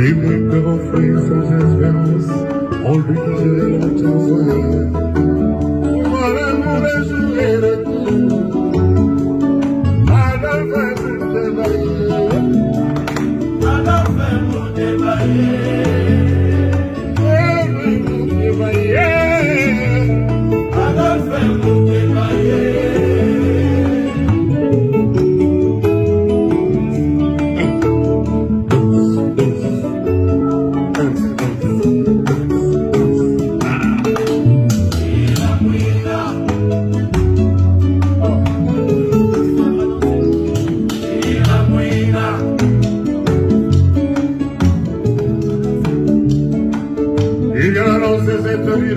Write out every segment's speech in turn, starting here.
Dreaming our refrain from his vows, already there are chances. What Yeah.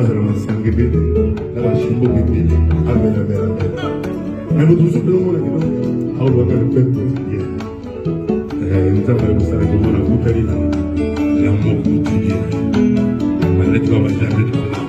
azala masange ebele na bashimboka ebele amelabela me moto mosusu bilongonaki don aolobaka lepepe nzambe alobosala komona kutali na moko motilie malati babajambe tobaa